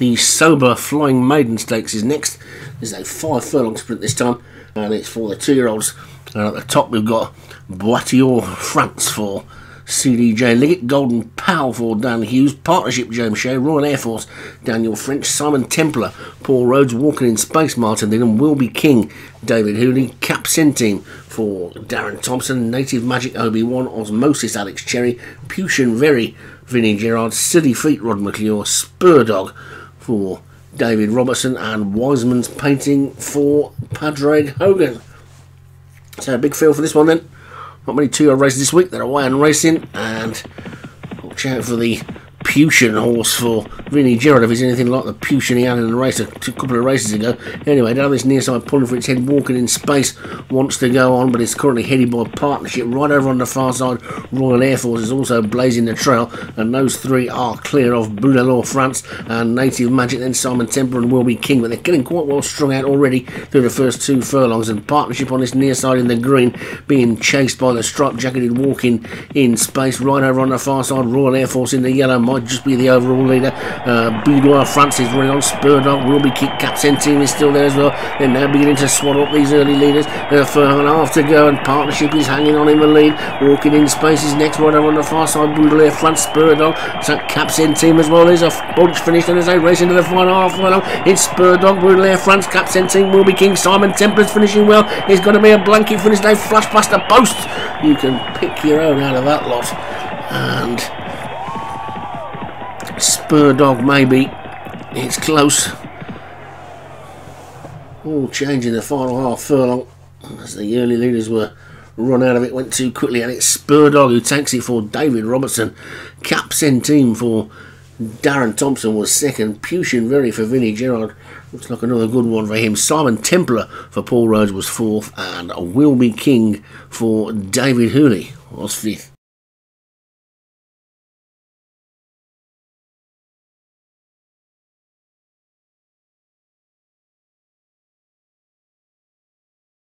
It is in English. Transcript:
The Soba Flying Maiden Stakes is next. This is a five furlong sprint this time, and it's for the two year olds. And at the top, we've got Boudoir France for CDJ Liggett, Golden Pal for Dan Hughes, Partnership James Shea, Royal Air Force Daniel French, Simon Templar, Paul Rhodes, Walking in Space Martin Dillon, Will Be King, David Hooley, Cap Team for Darren Thompson, Native Magic Obi Wan, Osmosis Alex Cherry, Pucian Very, Vinnie Gerard, City Feet Rod McClure, Spur Dog David Robertson, and Wiseman's Painting for Padraig Hogan. So a big feel for this one then. Not many two-year races this week. They're away and racing, and watch out for the Pushin horse for Vinnie Gerard if he's anything like the Pushin he had in the race a couple of races ago. Anyway, down this near side pulling for its head, walking in space, wants to go on, but it's currently headed by partnership right over on the far side. Royal Air Force is also blazing the trail, and those three are clear of Boudoir France and Native Magic, then Simon Templar and Will Be King, but they're getting quite well strung out already through the first two furlongs, and partnership on this near side in the green being chased by the striped jacketed walking in space right over on the far side. Royal Air Force in the yellow might just be the overall leader. Uh, Boudoir is on. Spurdog will be kicked. Captain team is still there as well. They're now beginning to swallow up these early leaders. There's a furlong and a half to go, and Partnership is hanging on in the lead. Walking in spaces next right over on the far side. Boudoir France, Spurdog. So Captain team as well. There's a bunch finished, and as they race into the final half furlong, it's Spurdog, Boudoir France, Captain team will be king. Simon Templar's finishing well. It's going to be a blanket finish. They flash past the post. You can pick your own out of that lot. And Spur dog, maybe. It's close. All changing the final half furlong as the early leaders were run out of it, went too quickly, and it's Spur dog who takes it for David Robertson. Captain team for Darren Thompson was second. Pushin Very for Vinnie Gerard. Looks like another good one for him. Simon Templar for Paul Rhodes was fourth, and Will Be King for David Hooley was fifth.